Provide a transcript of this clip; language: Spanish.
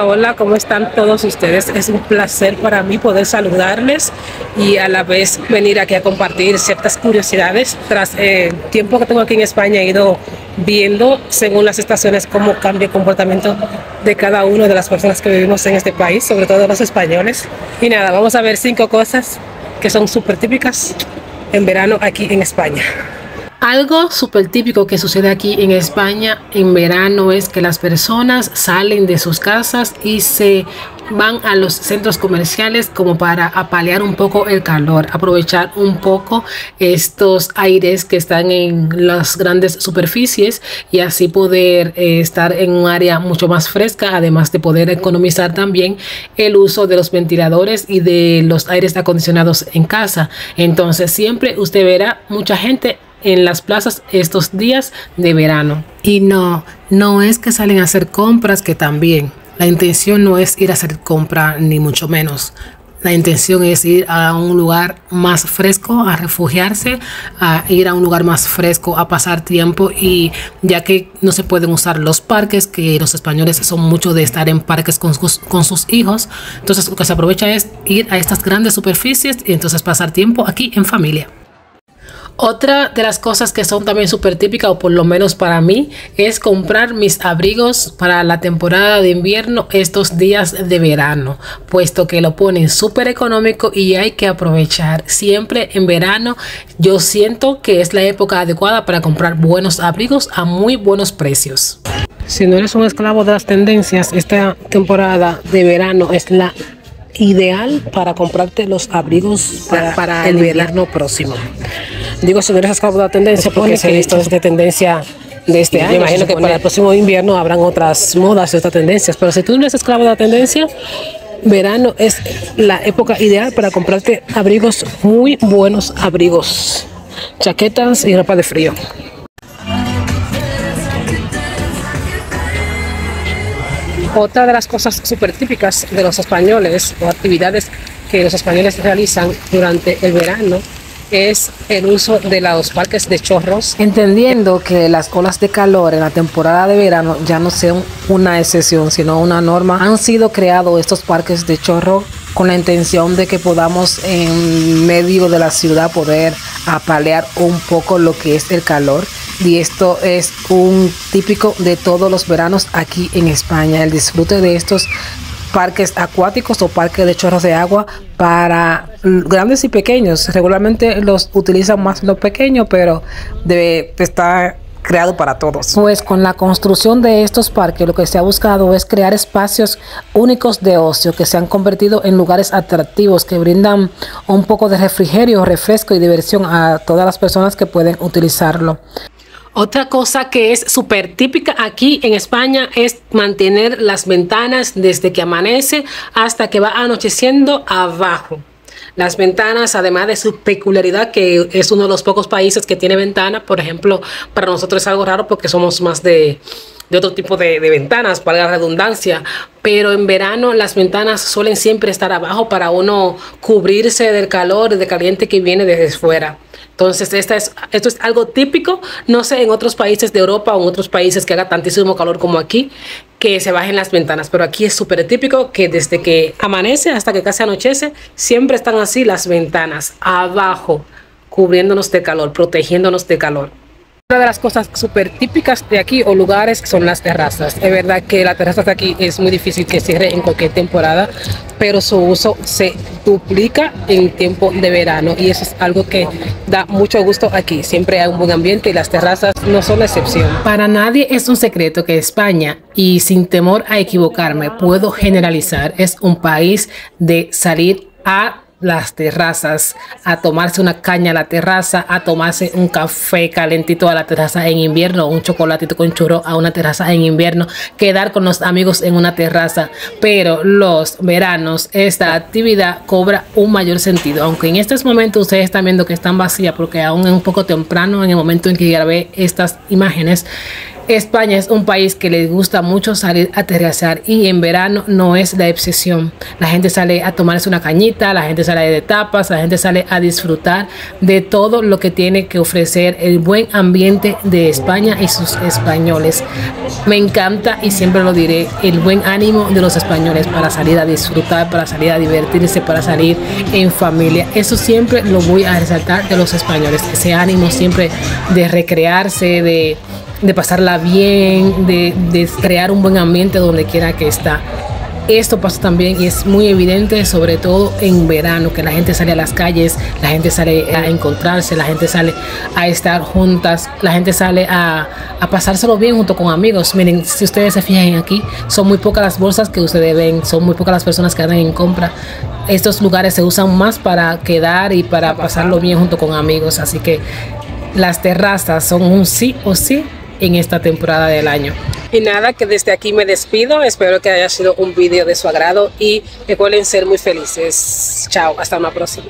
Hola, ¿cómo están todos ustedes? Es un placer para mí poder saludarles y a la vez venir aquí a compartir ciertas curiosidades. Tras el eh, tiempo que tengo aquí en España he ido viendo según las estaciones cómo cambia el comportamiento de cada una de las personas que vivimos en este país, sobre todo los españoles. Y nada, vamos a ver cinco cosas que son súper típicas en verano aquí en España. Algo súper típico que sucede aquí en España en verano es que las personas salen de sus casas y se van a los centros comerciales como para apalear un poco el calor, aprovechar un poco estos aires que están en las grandes superficies y así poder eh, estar en un área mucho más fresca, además de poder economizar también el uso de los ventiladores y de los aires acondicionados en casa. Entonces siempre usted verá mucha gente en las plazas estos días de verano. Y no, no es que salen a hacer compras, que también. La intención no es ir a hacer compra, ni mucho menos. La intención es ir a un lugar más fresco, a refugiarse, a ir a un lugar más fresco, a pasar tiempo y ya que no se pueden usar los parques, que los españoles son mucho de estar en parques con con sus hijos, entonces lo que se aprovecha es ir a estas grandes superficies y entonces pasar tiempo aquí en familia. Otra de las cosas que son también súper típicas, o por lo menos para mí, es comprar mis abrigos para la temporada de invierno estos días de verano, puesto que lo ponen súper económico y hay que aprovechar. Siempre en verano yo siento que es la época adecuada para comprar buenos abrigos a muy buenos precios. Si no eres un esclavo de las tendencias, esta temporada de verano es la ideal para comprarte los abrigos para, el invierno próximo. Digo, esclavo de la tendencia, porque se visto de tendencia de este año. Me imagino que para el próximo invierno habrán otras modas y otras tendencias. Pero si tú no eres esclavo de la tendencia, verano es la época ideal para comprarte abrigos, muy buenos abrigos, chaquetas y ropa de frío. Otra de las cosas súper típicas de los españoles o actividades que los españoles realizan durante el verano es el uso de los parques de chorros. Entendiendo que las olas de calor en la temporada de verano ya no sean una excepción, sino una norma, han sido creados estos parques de chorro con la intención de que podamos en medio de la ciudad poder apalear un poco lo que es el calor. Y esto es un típico de todos los veranos aquí en España, el disfrute de estos parques acuáticos o parques de chorros de agua para grandes y pequeños. Regularmente los utilizan más los pequeños, pero debe estar creado para todos. Pues con la construcción de estos parques lo que se ha buscado es crear espacios únicos de ocio que se han convertido en lugares atractivos que brindan un poco de refrigerio, refresco y diversión a todas las personas que pueden utilizarlo. Otra cosa que es súper típica aquí en España es mantener las ventanas desde que amanece hasta que va anocheciendo abajo. Las ventanas, además de su peculiaridad, que es uno de los pocos países que tiene ventana, por ejemplo, para nosotros es algo raro porque somos más de, otro tipo de, de ventanas, para la redundancia, pero en verano las ventanas suelen siempre estar abajo para uno cubrirse del calor y de caliente que viene desde fuera. Entonces, esta es, esto es algo típico, no sé, en otros países de Europa o en otros países que haga tantísimo calor como aquí, que se bajen las ventanas, pero aquí es súper típico que desde que amanece hasta que casi anochece, siempre están así las ventanas abajo, cubriéndonos de calor, protegiéndonos de calor. Una de las cosas súper típicas de aquí o lugares son las terrazas. Es verdad que la terraza de aquí es muy difícil que cierre en cualquier temporada, pero su uso se duplica en tiempo de verano y eso es algo que da mucho gusto aquí. Siempre hay un buen ambiente y las terrazas no son la excepción. Para nadie es un secreto que España, y sin temor a equivocarme, puedo generalizar, es un país de salir a las terrazas, a tomarse una caña a la terraza, a tomarse un café calentito a la terraza en invierno, un chocolatito con churro a una terraza en invierno, quedar con los amigos en una terraza. Pero los veranos, esta actividad cobra un mayor sentido, aunque en estos momentos ustedes están viendo que están vacías porque aún es un poco temprano en el momento en que grabé estas imágenes España es un país que les gusta mucho salir a aterrizar y en verano no es la excepción. La gente sale a tomarse una cañita, la gente sale de tapas, la gente sale a disfrutar de todo lo que tiene que ofrecer el buen ambiente de España y sus españoles. Me encanta y siempre lo diré, el buen ánimo de los españoles para salir a disfrutar, para salir a divertirse, para salir en familia. Eso siempre lo voy a resaltar de los españoles, ese ánimo siempre de recrearse, de de pasarla bien, de, de, crear un buen ambiente donde quiera que está. Esto pasa también y es muy evidente, sobre todo en verano, que la gente sale a las calles, la gente sale a encontrarse, la gente sale a estar juntas, la gente sale a, a pasárselo bien junto con amigos. Miren, si ustedes se fijan aquí, son muy pocas las bolsas que ustedes ven, son muy pocas las personas que andan en compra. Estos lugares se usan más para quedar y para pasarlo bien junto con amigos, así que las terrazas son un sí o sí en esta temporada del año. Y nada, que desde aquí me despido. Espero que haya sido un vídeo de su agrado y recuerden ser muy felices. Chao, hasta una próxima.